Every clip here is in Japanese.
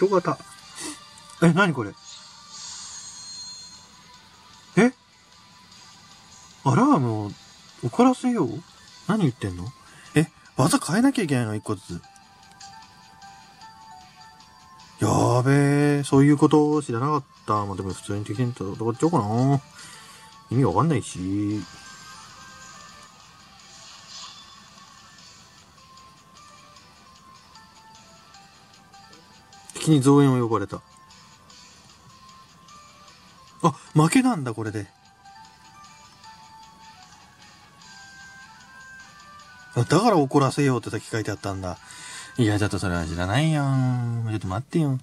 人型。え、なにこれ？え？アラームを怒らせよう？何言ってんの？え、技変えなきゃいけないの？一個ずつ。やーべえ、そういうこと知らなかった。まあ、でも普通に適当に戦っちゃおうかな。意味わかんないし。に増援を呼ばれた。あ、負けなんだ、これで。だから怒らせようって先書いてあったんだ。いや、ちょっとそれは知らないよ。ちょっと待ってよ。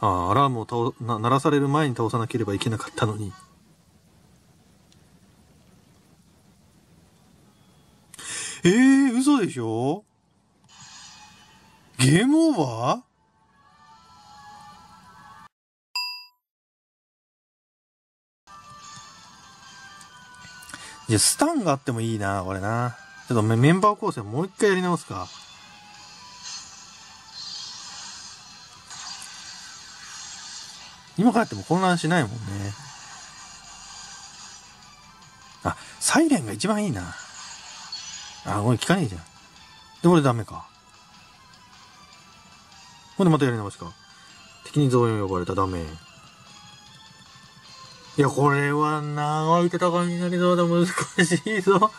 ああ、アラームを倒な鳴らされる前に倒さなければいけなかったのに。ええー、嘘でしょ？ゲームオーバー？いや、スタンがあってもいいな、これな。ちょっとメンバー構成もう一回やり直すか。今からっても混乱しないもんね。あ、サイレンが一番いいな。あ、これ聞かねえじゃん。で、これダメか。これまたやり直しか？敵に増援呼ばれたダメ。いや、これは長い戦いになりそうで難しいぞ。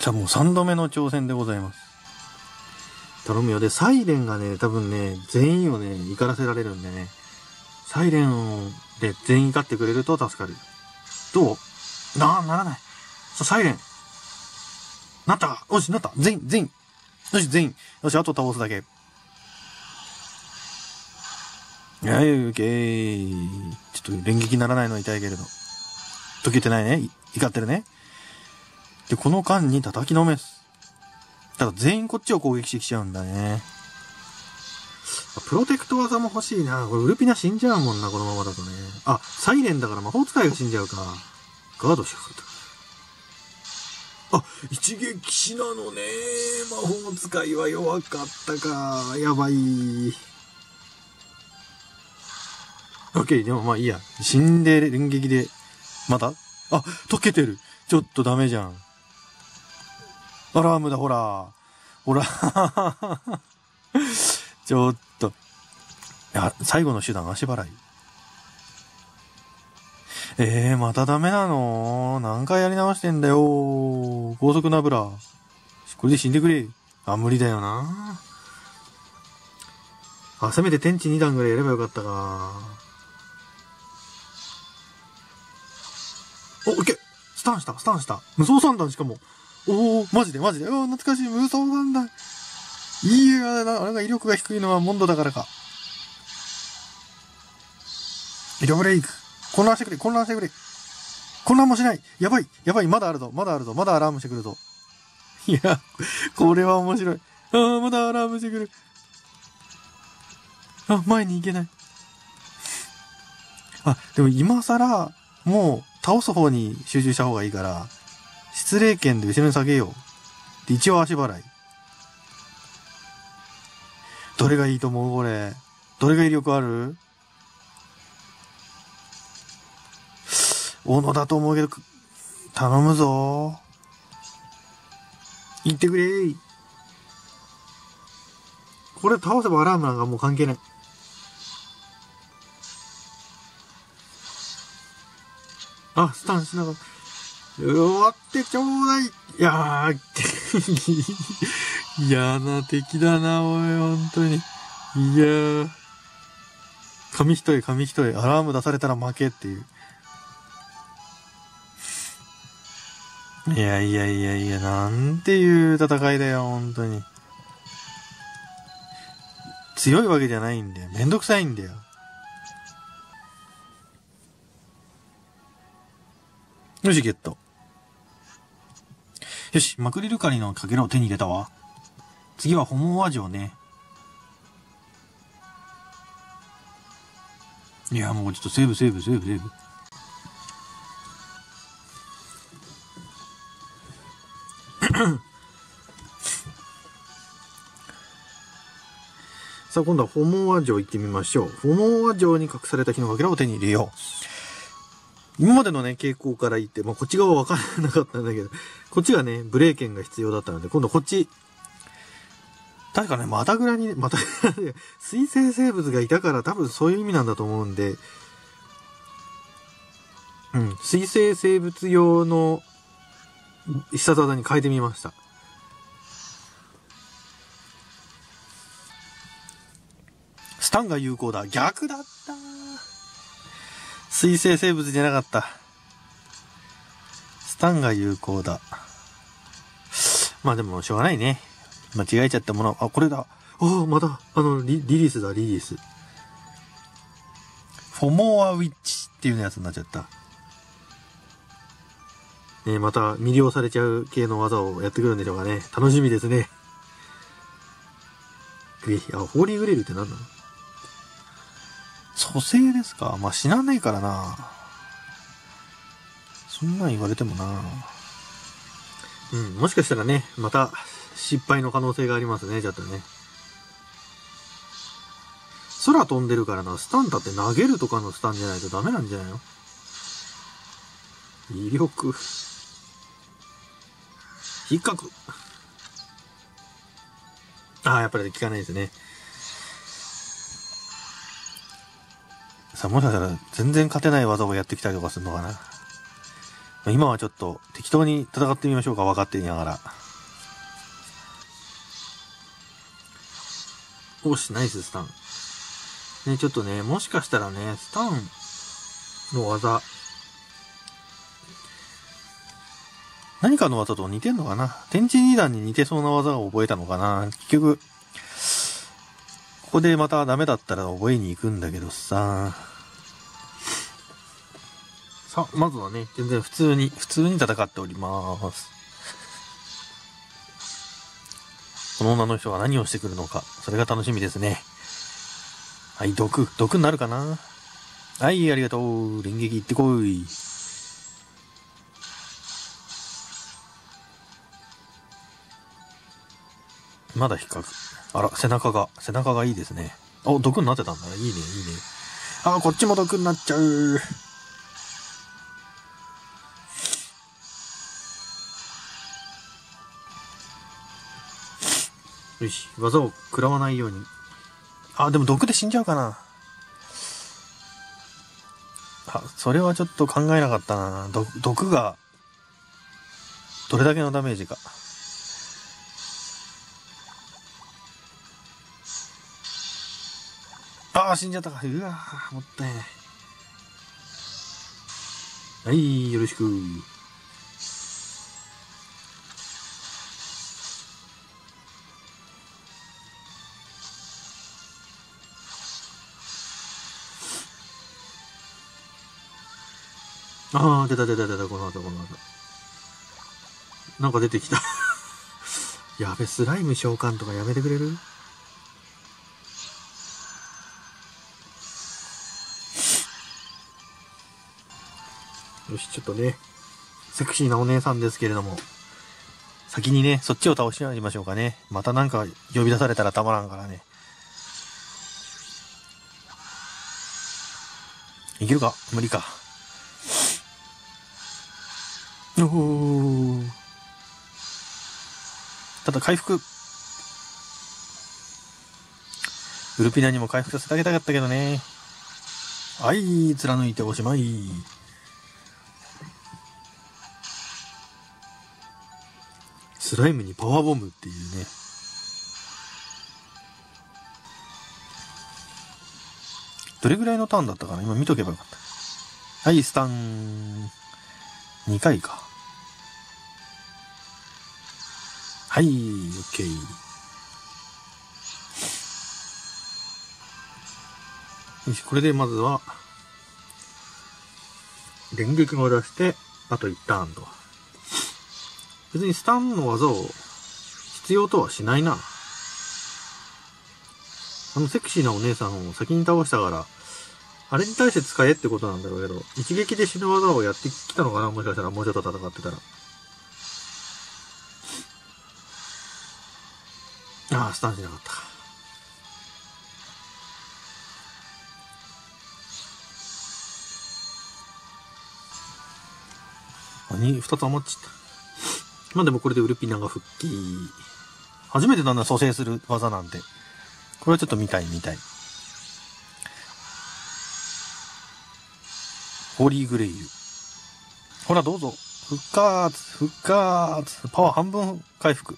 じゃあもう3度目の挑戦でございます。頼むよ。で、サイレンがね、多分ね、全員をね、怒らせられるんでね、サイレンで全員怒ってくれると助かる。どう？な、ならない。さ、サイレン。なったか？よし、なった。全員、全員。よし、全員。よし、あと倒すだけ。はい、オッケー。ちょっと連撃ならないのは痛いけれど。解けてないね。い怒ってるね。で、この間に叩きのめす。ただ全員こっちを攻撃してきちゃうんだね。プロテクト技も欲しいな。これウルピナ死んじゃうもんな、このままだとね。あ、サイレンだから魔法使いが死んじゃうか。ガードシフト。あ、一撃死なのね。魔法使いは弱かったか。やばい。オッケー、でもまあいいや。死んで連撃で、また？あ、溶けてる。ちょっとダメじゃん。アラームだ、ほら。ほら。ちょっと。いや、最後の手段、足払い。ええー、またダメなの？何回やり直してんだよ？高速なブラ。これで死んでくれ。あ、無理だよな。あ、せめて天地2段ぐらいやればよかったか。お、いけスタンした、スタンした。無双三段しかも。おおマジでマジで。おお懐かしい、無双三段。いやな、あれが威力が低いのはモンドだからか。医療ブレイク。混乱してくれ、混乱してくれ。混乱もしない。やばい、やばい、まだあるぞ、まだあるぞ、まだアラームしてくるぞ。いや、これは面白い。ああ、まだアラームしてくる。あ、前に行けない。あ、でも今更、もう倒す方に集中した方がいいから、失礼剣で後ろに下げよう。で、一応足払い。どれがいいと思うこれ。どれが威力ある斧だと思うけど、頼むぞ。言ってくれこれ倒せばアラームなんかもう関係ない。あ、スタンしながら。終わってちょうだい。いやー、嫌な敵だな、おい、本当に。いやー。紙一重、紙一重。アラーム出されたら負けっていう。いやいやいやいや、なんていう戦いだよ、本当に。強いわけじゃないんだよ。めんどくさいんだよ。よし、ゲット。よし、マクリルカリのかけらを手に入れたわ。次はホモワ城ね。いや、もうちょっとセーブ、セーブ、セーブ、セーブ。さあ、今度はフォモア城行ってみましょう。フォモア城に隠された火のかけらを手に入れよう。今までのね、傾向から言って、まあ、こっち側は分からなかったんだけど、こっちがね、ブレーキンが必要だったので、今度こっち、確かね、またぐらに、またぐらに、水生生物がいたから多分そういう意味なんだと思うんで、うん、水生生物用の必殺技に変えてみました。タンが有効だ。逆だった水生生物じゃなかった。スタンが有効だ。まあでもしょうがないね。間違えちゃったもの。あ、これだ。ああ、また、あのリ、リリースだ、リリース。フォモアウィッチっていうやつになっちゃった。ねまた魅了されちゃう系の技をやってくるんでしょうかね。楽しみですね。えあ、ホーリーグレールって何なの？蘇生ですか？まあ、死なないからな。そんなん言われてもな。うん、もしかしたらね、また失敗の可能性がありますね、ちょっとね。空飛んでるからな、スタンタって投げるとかのスタンじゃないとダメなんじゃないの？威力。引っかく。ああ、やっぱり効かないですね。さ、もしかしたら全然勝てない技をやってきたりとかするのかな。今はちょっと適当に戦ってみましょうか、分かっていながら。おし、ナイススタン。ね、ちょっとね、もしかしたらね、スタンの技、何かの技と似てんのかな？天地二段に似てそうな技を覚えたのかな？結局、ここでまたダメだったら覚えに行くんだけどさ。さあ、まずはね、全然普通に、普通に戦っております。この女の人が何をしてくるのか、それが楽しみですね。はい、毒、毒になるかな？はい、ありがとう。連撃行ってこい。まだ引っかく。あら、背中が、背中がいいですね。お、毒になってたんだ。いいね、いいね。あ、こっちも毒になっちゃう。よし、技を食らわないように。あ、でも毒で死んじゃうかな。あ、それはちょっと考えなかったな。毒、が、どれだけのダメージか。ああ、死んじゃったか。うわもったいない。はい、よろしく。ああ、出た出た出た、この後、この後。なんか出てきた やべ、スライム召喚とかやめてくれる？よし、ちょっとね、セクシーなお姉さんですけれども、先にね、そっちを倒してやりましょうかね。またなんか呼び出されたらたまらんからね。いけるか？無理か。おお。ただ回復。ウルピナにも回復させてあげたかったけどね。はい、貫いておしまい。スライムにパワーボムっていうね。どれぐらいのターンだったかな？今見とけばよかった。はい、スタン。2回か。はい、OK。よし、これでまずは、電撃を出して、あと1ターンと。別にスタンの技を必要とはしないな。あのセクシーなお姉さんを先に倒したから、あれに対して使えってことなんだろうけど、一撃で死ぬ技をやってきたのかな？もしかしたらもうちょっと戦ってたら。ああ、スタンしなかったか。あ、に、二つ余っちゃった。まあでもこれでウルピナが復帰。初めてなんだ、蘇生する技なんて。これはちょっと見たい見たい。ホーリーグレイユ。ほら、どうぞ。復活復活パワー半分回復。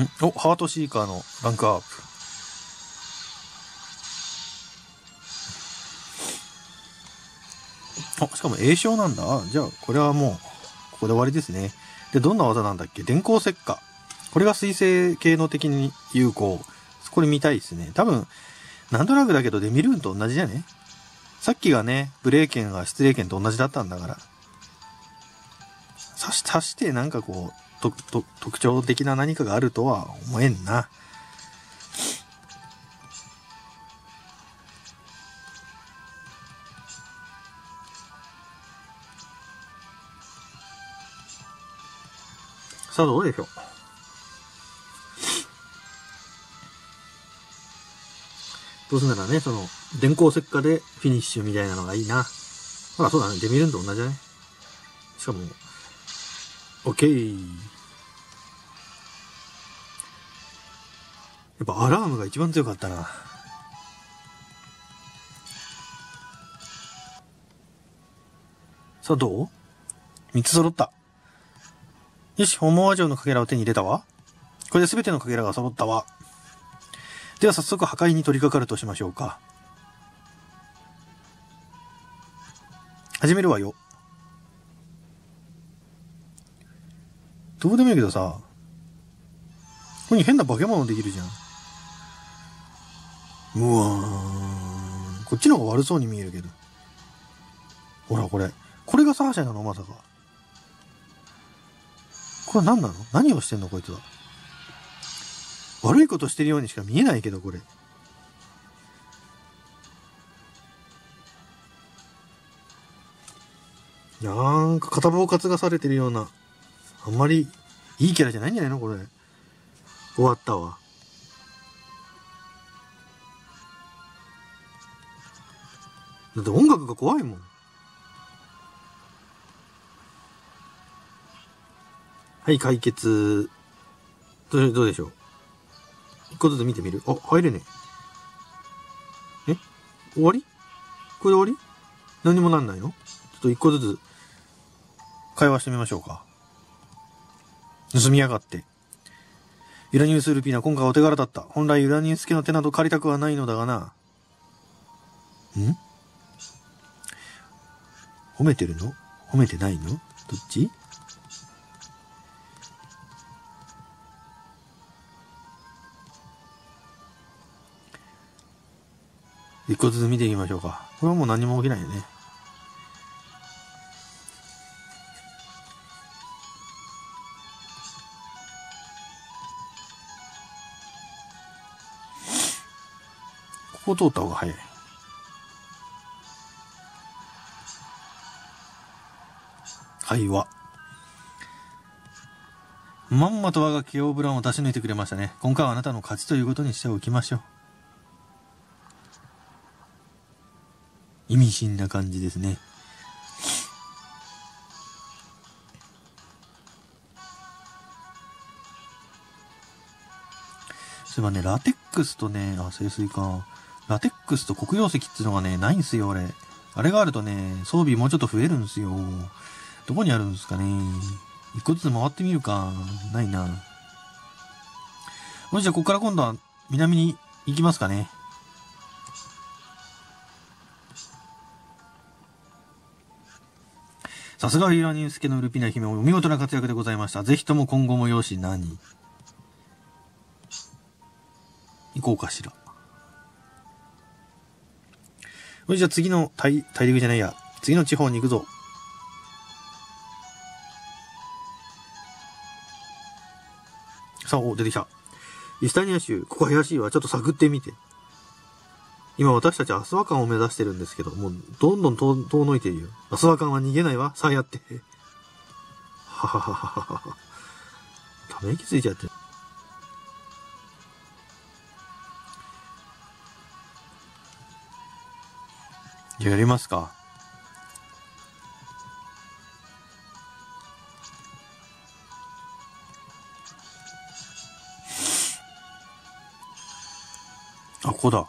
んお、ハートシーカーのランクアップ。あ、しかも栄称なんだ。じゃあ、これはもう、ここで終わりですね。で、どんな技なんだっけ？電光石火。これが水星系の敵に有効。これ見たいですね。多分、なんとなくだけどデミルーンと同じじゃね？さっきがね、ブレーケンが失礼剣と同じだったんだから。さし、足してなんかこう、と、と、特徴的な何かがあるとは思えんな。さあどうでしょう？どうせならね、その、電光石火でフィニッシュみたいなのがいいな。ほら、そうだね。デミルンと同じだね。しかも、オッケー。やっぱアラームが一番強かったな。さあ、どう？三つ揃った。よし、ホモア城のかけらを手に入れたわ。これで全てのかけらが揃ったわ。では早速破壊に取り掛かるとしましょうか。始めるわよ。どうでもいいけどさ、ここに変な化け物できるじゃん。うわーこっちの方が悪そうに見えるけど。ほらこれ。これがサーシャなの？まさか。これ何なの？何をしてんの？こいつは。悪いことしてるようにしか見えないけど、これ。なんか片棒担がされてるような、あんまりいいキャラじゃないんじゃないの？これ。終わったわ。だって音楽が怖いもん。はい、解決。どうどうでしょう？一個ずつ見てみる？あ、入れねえ。え？終わり？これで終わり？何もなんないの？ちょっと一個ずつ会話してみましょうか。盗みやがって。ユラニウス・ルピーナ、今回お手柄だった。本来ユラニウス家の手など借りたくはないのだがな。ん？褒めてるの？褒めてないの？どっち？一個ずつ見ていきましょうか。これはもう何も起きないよね。こ通った方が早い。会話。まんまと我が慶応ブランを出し抜いてくれましたね。今回はあなたの勝ちということにしておきましょう。意味深な感じですね。そういえばね、ラテックスとね、あ、清水か。ラテックスと黒曜石っていうのがね、ないんすよ、俺。あれがあるとね、装備もうちょっと増えるんすよ。どこにあるんですかね。一個ずつ回ってみるか。ないな。もしじゃあ、こっから今度は南に行きますかね。さすがイラニウスケのルピナ姫お見事な活躍でございました。ぜひとも今後もよし何行こうかしら。よし、じゃあ次の大、大陸じゃないや。次の地方に行くぞ。さあ、お、出てきた。イスタニア州、ここ怪しいわ。ちょっと探ってみて。今私たちアスワカンを目指してるんですけど、もうどんどん遠のいているよ。アスワカンは逃げないわ。さあやって。はははははは。ため息ついちゃって。やりますかあ、ここだ。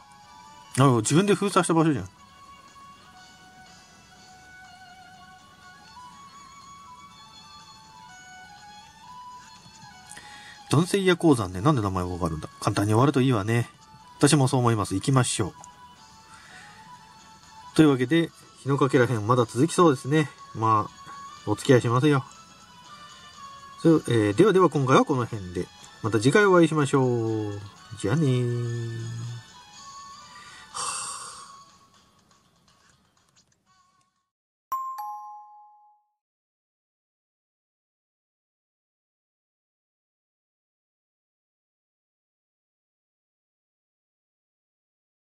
あ、自分で封鎖した場所じゃん。ドンセイヤ鉱山ね。なんで名前がわかるんだ簡単に終わるといいわね。私もそう思います。行きましょう。というわけで、日のかけら編まだ続きそうですね。まあ、お付き合いしますよ。そ、えー、ではでは今回はこの辺で。また次回お会いしましょう。じゃあねー。